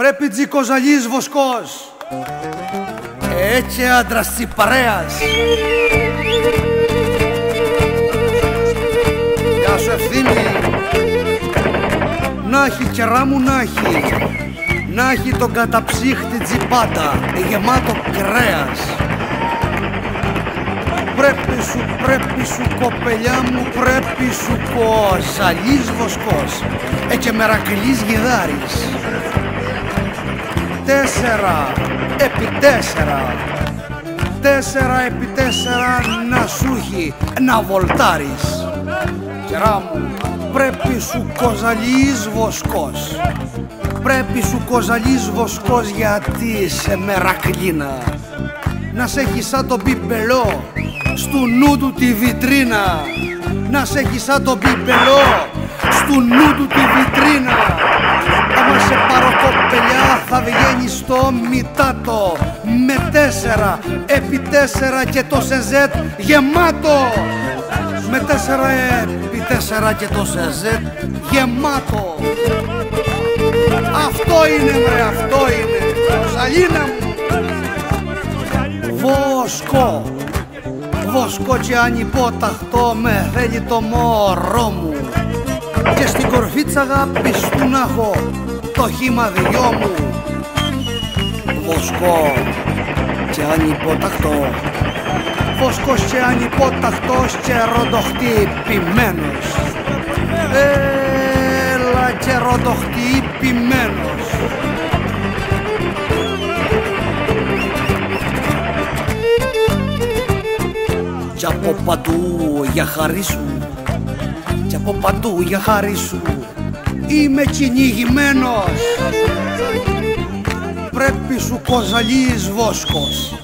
Πρέπει τζικοζαλής βοσκός. Έτσι άντρας τσιπαρέας. Γεια σου ευθύνη. Να έχει κερά μου να έχει. Να έχει τον καταψύχτη τζιπάτα Γεμάτο κρέας. Πρέπει σου, πρέπει σου κοπελιά μου, πρέπει σου κοζαλής βοσκός. Ε και μερακλής γιδάρης τέσσερα επί τέσσερα. Τέσσερα επί τέσσερα να σου έχει να βολτάρεις. Κερά μου πρέπει σου κοζαλείς βοσκός. Πρέπει σου κοζαλείς βοσκός γιατί είσαι μερακλίνα να σε έχει σαν τον πιπελό στου νου του τη βιτρίνα. Να σε έχει σαν τον πιπελό στου νου του τη βιτρίνα. Άμα σε πάρω μητάτο με τέσσερα επί τέσσερα και το σεζέτ γεμάτο. Με τέσσερα επί τέσσερα και το σεζέτ γεμάτο. Αυτό είναι βρε αυτό είναι. Σαλίνα μου. Βοσκό. Βοσκό και ανυπόταχτο με θέλει το μωρό μου. Και στην κορφίτσα αγάπης του να έχω το χήμα δυο μου Βοσκό και ανυπόταχτο Βοσκός και ανυπόταχτος και ροντοχτυπημένος. Έλα και ροντοχτυπημένος. Κι από παντού για χαρί σου Κι από παντού για χάρη σου Είμαι κυνηγημένος. Πρέπει σου κοζαλείς βόσκος.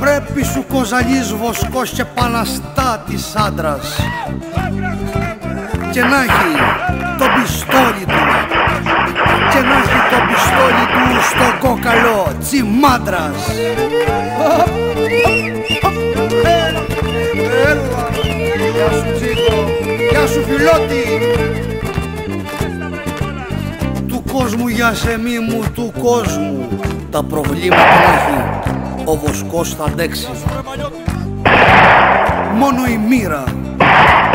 Πρέπει σου κοζαλείς βοσκός και παναστάτης άντρας. Και να έχει το πιστόλι του. Και να έχει το πιστόλι του στο κόκαλο τσιμάντρας. Έλα, γεια σου Τσίκο, γεια σου φιλότη Του κόσμου για σεμί μου, του κόσμου. Τα προβλήματα έχει, ο βοσκός θα αντέξει. Μόνο η μοίρα,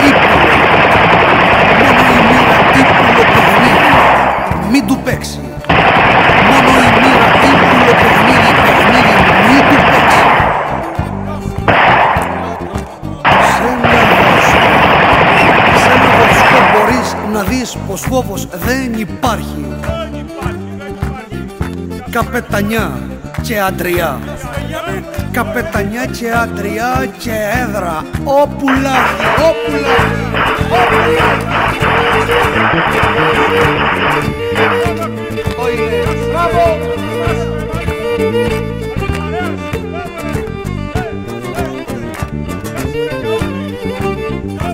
ύπουλο Μόνο η μοίρα, ύπουλο παιχνίδι Μην του παίξει δεις πως φόβος δεν υπάρχει. Καπετανιά και αντριά Καπετανιά και αντριά και έδρα. Όπουλάχι, όπουλάχι, όπουλάχι Το είναι, μπράβο.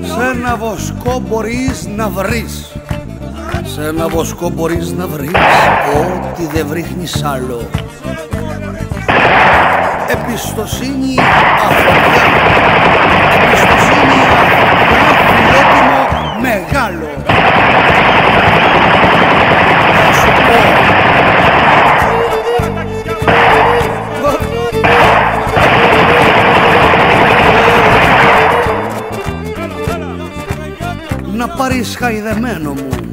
Σε ένα βοσκό μπορείς να βρεις Σε ένα βοσκό μπορείς να βρεις Ό,τι δεν βρίχνεις άλλο. Εμπιστοσύνη αφροδιά. Εμπιστοσύνη αφροδιά φιλότιμο μεγάλο. Θα σου πω Να πάρεις χαϊδεμένο μου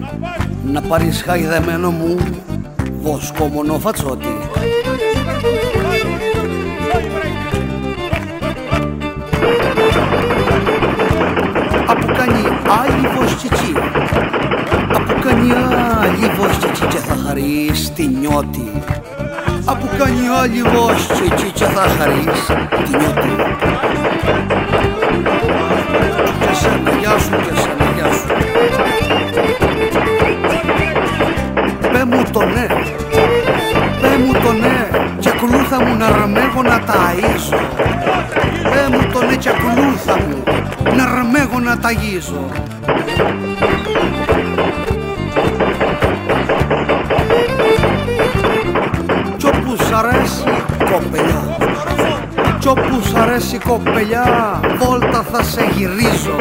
Να πάρεις χαϊδεμένο μου Βοσκό μονοφατσότη. Απού κάνει άλλη βοσκική Απού κάνει άλλη βοσκική και θα χαρείς τη νιώτη. Απού κάνει άλλη βοσκική και θα χαρείς τη νιώτη. Και σένα γεια σου και Πέ μου το ναι και ακολούθα μου να ρμέγω να ταγίζω Κι όπου σ' αρέσει κοπελιά. Κι όπου σ' αρέσει κοπελιά Βόλτα θα σε γυρίζω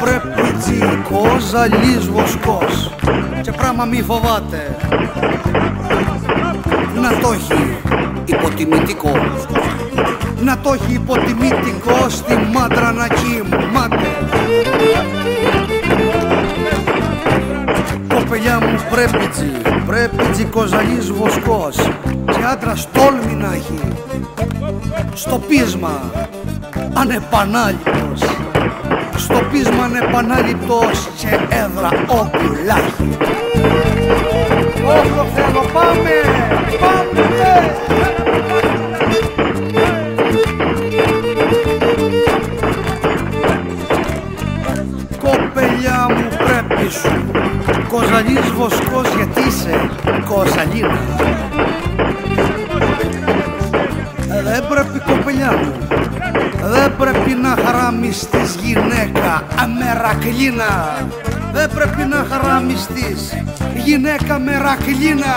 πρέπει τζικός αλής βοσκός και πράγμα μη φοβάται. Να το έχει υποτιμητικό. Να το έχει υποτιμητικό στη μάντρα να κοιμάται. Κοπελιά μου πρέπει τσι, πρέπει τσι κοζαλής βοσκός και άντρας τόλμη να έχει. Στο πείσμα ανεπανάληπτος στο πείσμα ανεπανάληπτος και έδρα όπου λάχει Όχι θέλω πάμε, πάμε Κοπελιά μου πρέπει σου. Κοζαλής βοσκός γιατί είσαι κοζαλίνα γυναίκα αμερακλίνα. Δεν πρέπει να χαραμιστείς γυναίκα μερακλίνα